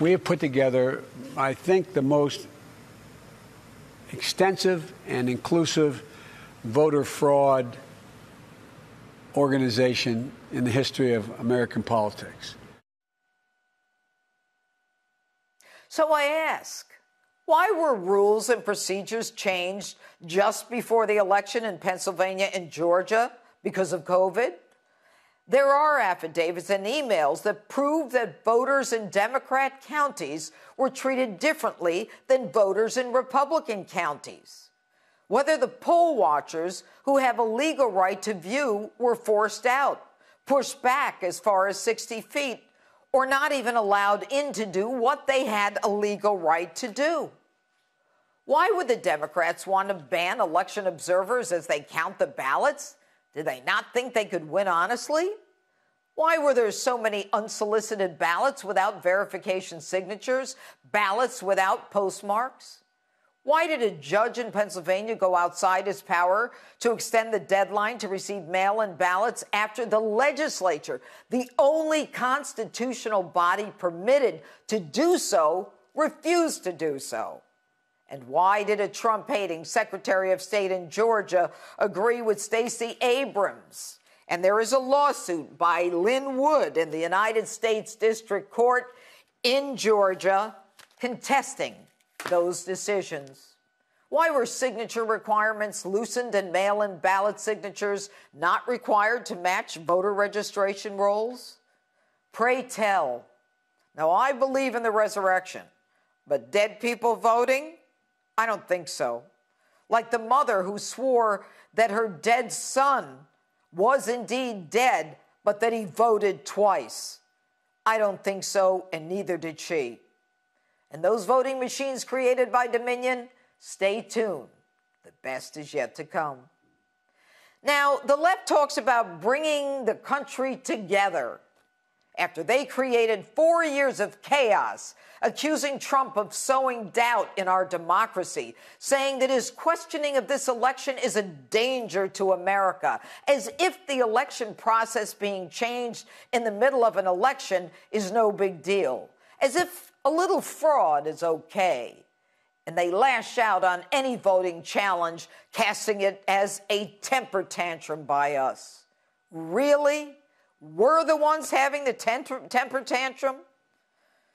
we have put together, I think, the most extensive and inclusive voter fraud organization in the history of American politics. So I ask, why were rules and procedures changed just before the election in Pennsylvania and Georgia because of COVID? There are affidavits and emails that prove that voters in Democrat counties were treated differently than voters in Republican counties. Whether the poll watchers who have a legal right to view were forced out, pushed back as far as 60 feet, or not even allowed in to do what they had a legal right to do. Why would the Democrats want to ban election observers as they count the ballots? Did they not think they could win honestly? Why were there so many unsolicited ballots without verification signatures, ballots without postmarks? Why did a judge in Pennsylvania go outside his power to extend the deadline to receive mail in ballots after the legislature, the only constitutional body permitted to do so, refused to do so? And why did a Trump hating Secretary of State in Georgia agree with Stacey Abrams? And there is a lawsuit by Lin Wood in the United States District Court in Georgia contesting those decisions. Why were signature requirements loosened and mail in ballot signatures not required to match voter registration rolls? Pray tell. Now, I believe in the resurrection, but dead people voting? I don't think so. Like the mother who swore that her dead son was indeed dead, but that he voted twice. I don't think so, and neither did she. And those voting machines created by Dominion, stay tuned. The best is yet to come. Now, the left talks about bringing the country together after they created four years of chaos, accusing Trump of sowing doubt in our democracy, saying that his questioning of this election is a danger to America, as if the election process being changed in the middle of an election is no big deal, as if a little fraud is okay. And they lash out on any voting challenge, casting it as a temper tantrum by us. Really? We're the ones having the temper tantrum?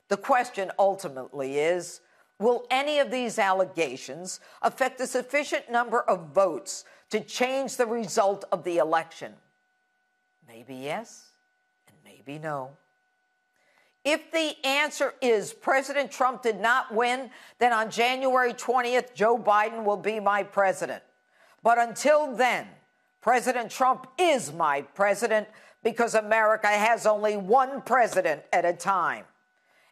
The question ultimately is Will any of these allegations affect a sufficient number of votes to change the result of the election? Maybe yes, and maybe no. If the answer is President Trump did not win, then on January 20th, Joe Biden will be my president. But until then, President Trump is my president because America has only one president at a time.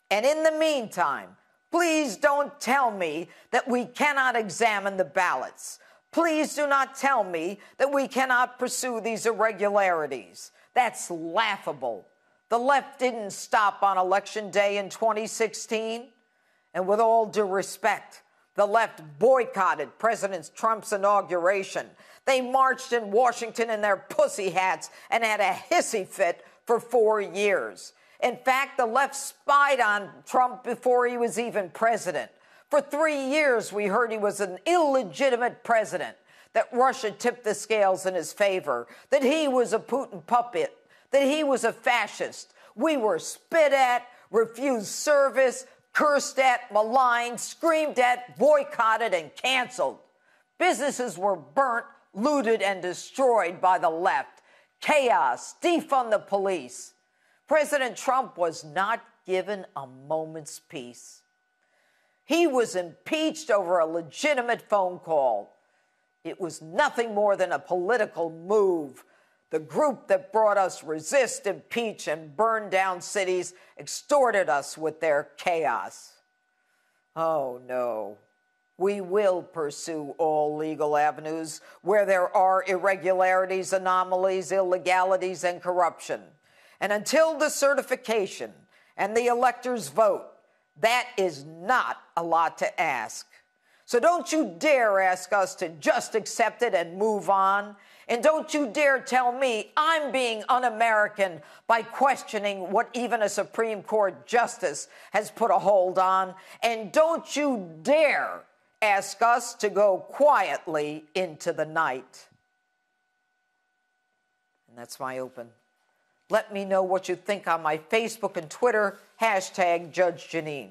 And in the meantime, please don't tell me that we cannot examine the ballots. Please do not tell me that we cannot pursue these irregularities. That's laughable. The left didn't stop on election day in 2016. And with all due respect, the left boycotted President Trump's inauguration. They marched in Washington in their pussy hats and had a hissy fit for four years. In fact, the left spied on Trump before he was even president. For three years, we heard he was an illegitimate president, that Russia tipped the scales in his favor, that he was a Putin puppet, that he was a fascist. We were spit at, refused service, cursed at, maligned, screamed at, boycotted, and canceled. Businesses were burnt, looted, and destroyed by the left. Chaos, defund the police. President Trump was not given a moment's peace. He was impeached over a legitimate phone call. It was nothing more than a political move the group that brought us resist, impeach, and burn down cities extorted us with their chaos. Oh no. We will pursue all legal avenues where there are irregularities, anomalies, illegalities, and corruption. And until the certification and the electors vote, that is not a lot to ask. So don't you dare ask us to just accept it and move on. And don't you dare tell me I'm being un American by questioning what even a Supreme Court justice has put a hold on. And don't you dare ask us to go quietly into the night. And that's my open. Let me know what you think on my Facebook and Twitter, hashtag Judge Jeanine.